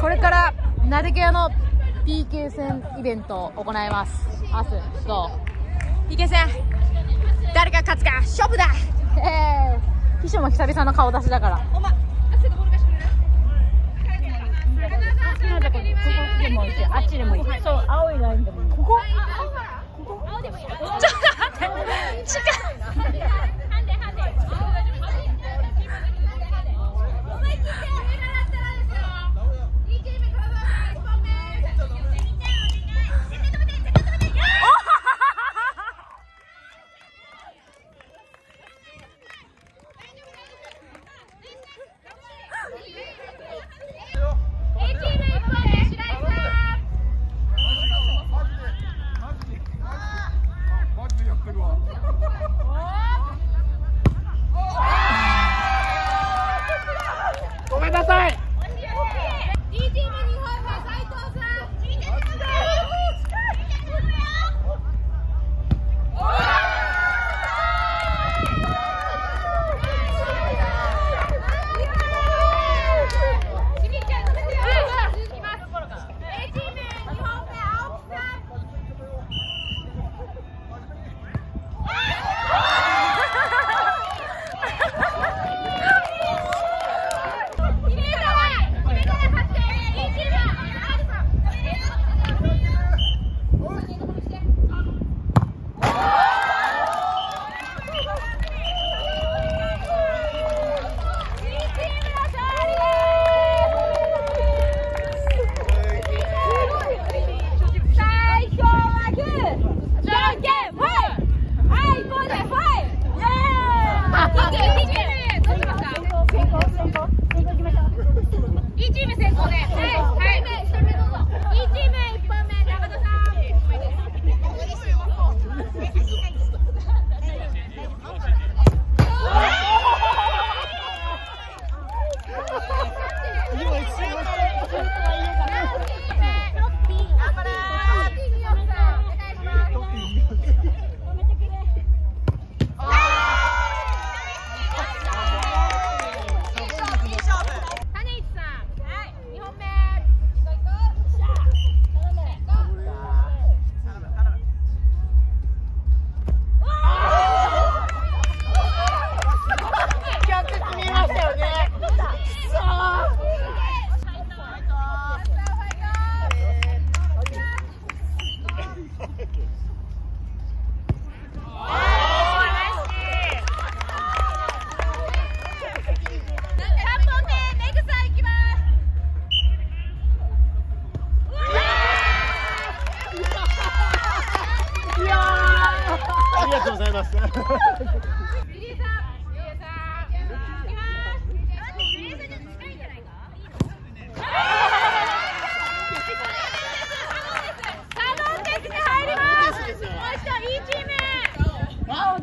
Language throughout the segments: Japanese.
これからなでけ屋の PK 戦イベントを行います。明日どう？PK 戦。誰が勝つか。勝負だ。えー、秘書も久々の顔出しだから。おまもいいしあっちでもいい。そう青いラインでもいい。ここ？ここ？青でもいい。ちょっと待って。近いめんなさい。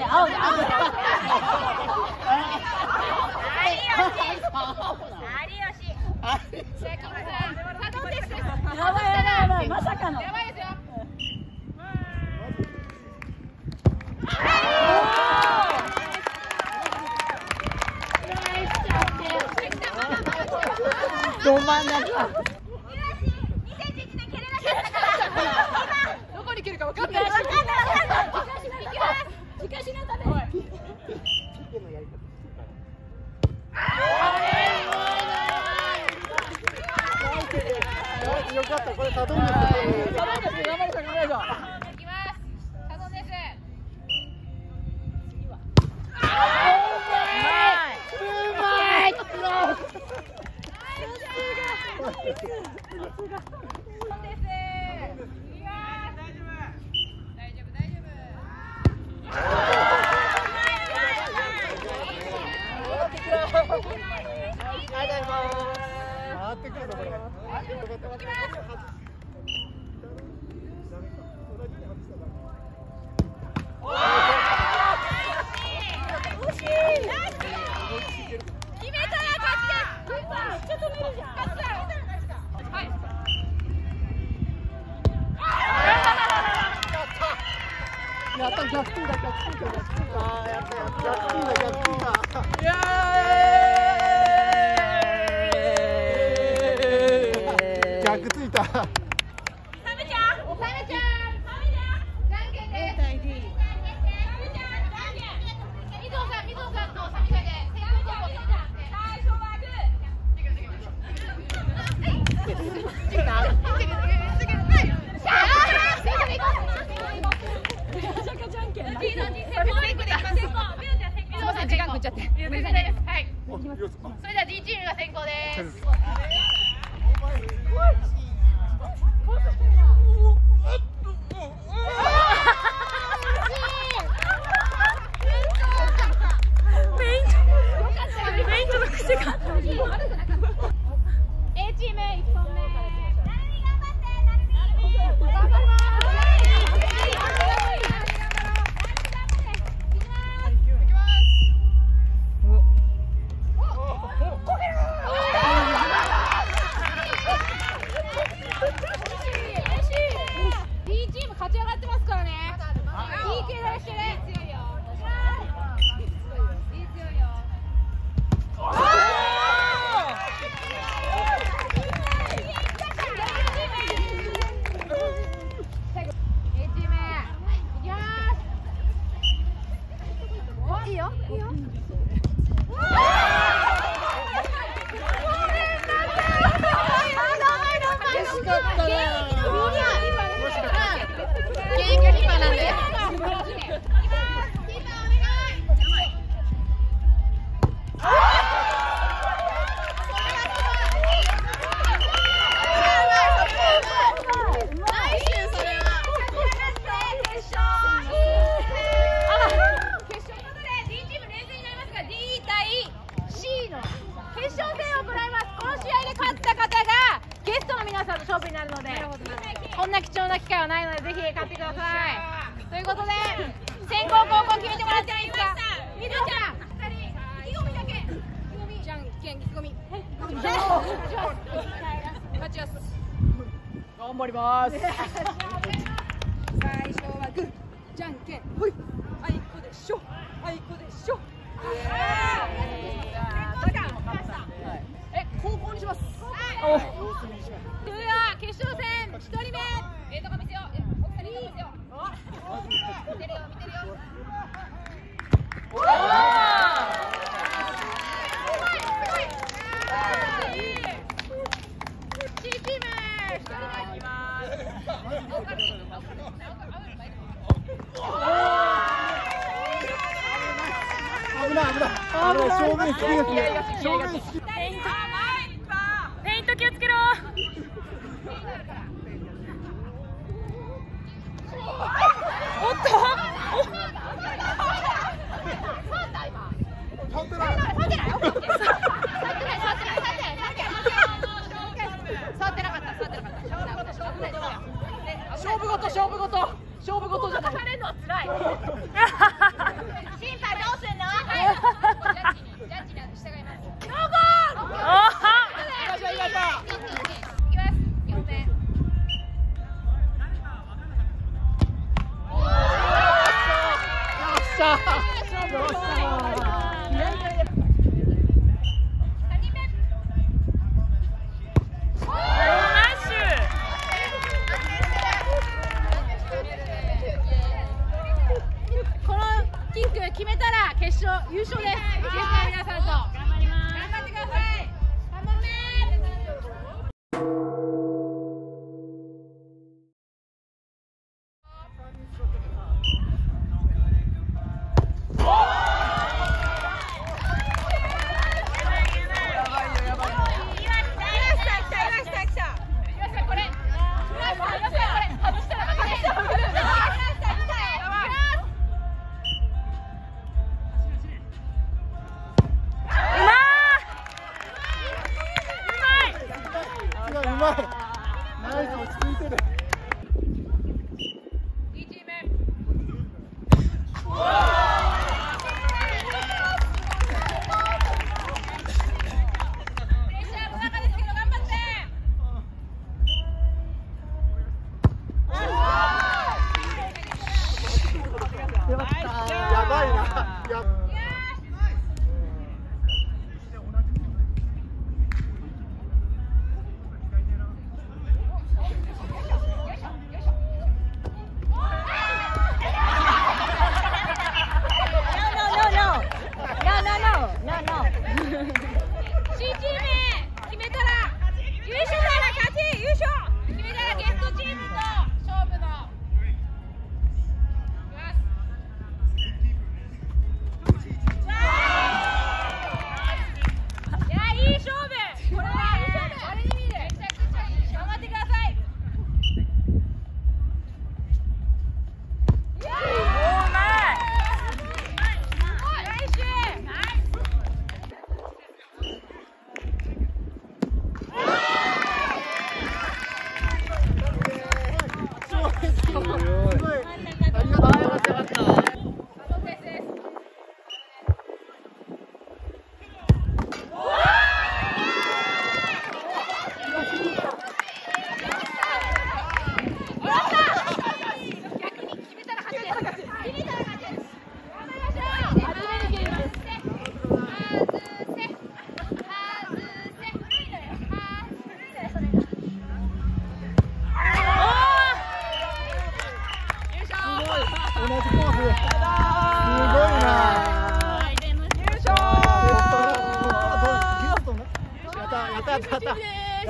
で青で青で有吉。有吉。さあ、サドンデスです。やばいやばいやばいまさかのやばいですよ。ど真ん中どこに蹴るか分かんない。やったやった。やったやった。やったやった。逆転だ逆転だイエー逆ついた。又怎么？ます。最初はグーじゃんけんほいあいこでしょ。あいこでしょ、では決勝戦人目見せよう奥さんに見せよう見てるよ見てるよ危ない危ない。正面好きですね。正面好き。ペイント。ペイント気をつけろ。おっと。勝負事勝負事勝負事じゃない。優勝で。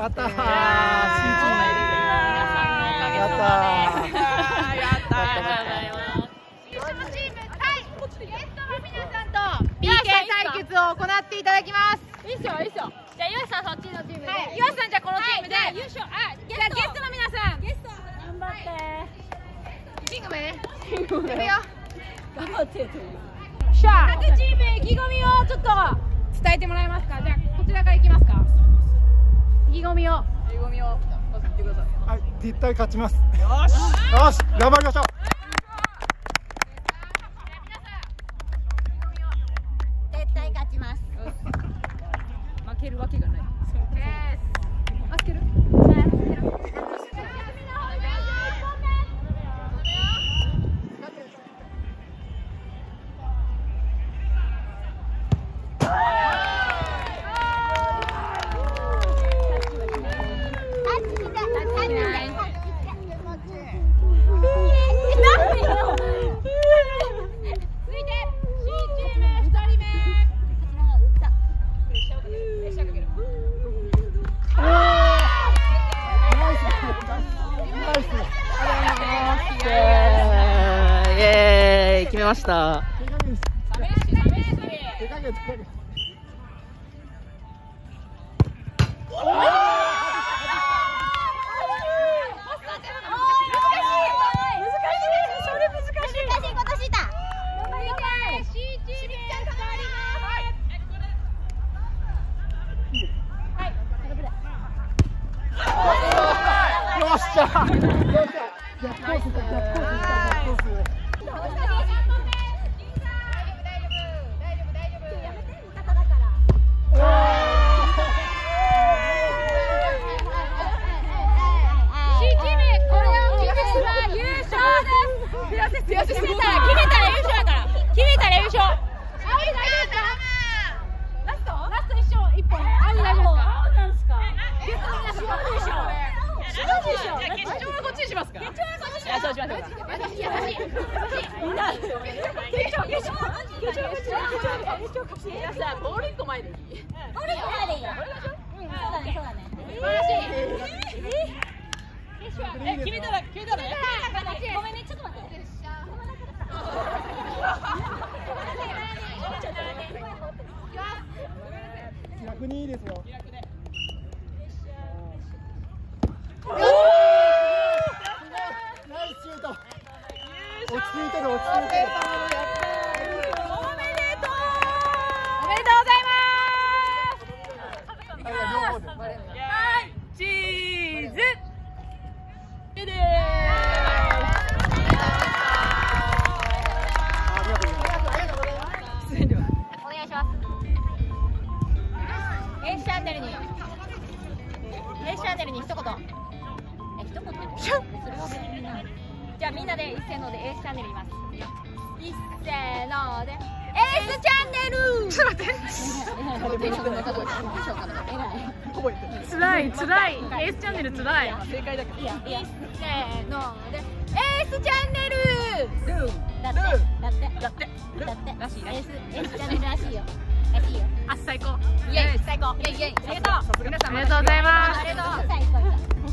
やったー。いやー。C チーやったー。ありがとうございます広島チー。ム対ゲストの皆さんと PK 対決を行っていただきます。いいっすよいいっすよ。じゃあ岩瀬さんそっちのチームで。はい。岩瀬さんじゃあこのチームで。はい。優勝あじゃあゲストの皆さん。ゲスト頑張って。チングメねいくよしゃ各チーム意気込みをちょっと伝えてもらえますか。じゃあこちらからいきますか意気込みを。はい絶対勝ちます。よし。よし頑張りましょうました。よっしゃだから決めたら優勝ラストラスト一勝。一本あ大丈夫ですか。ゲストの皆さんどうでしょ。う決勝はこっちにしますか？決勝はこっちにします優しい優しいみんな決勝。決勝決勝。決勝決勝。決勝じゃあボール一個前でいいボール一個前でいいようんそうだねそうだね素晴らしいえ決めたら決めたらねごめんねちょっと待って逆にいいですよ。エースチャンネルにエースチャンネル。に一言え一言って。それは別にないじゃあみんなで一斉のでエースチャンネル言います一斉のでエースチャンネルちょっと待って。つらいつらいエースチャンネルつらい正解だけどいやいやせのでエースチャンネルだって。だって。だって。だって。らしいエースエースチャンネルらしいよあ最高。イエイ最高。イエイイエイ。ありがとう。ありがとうございます。ありがとう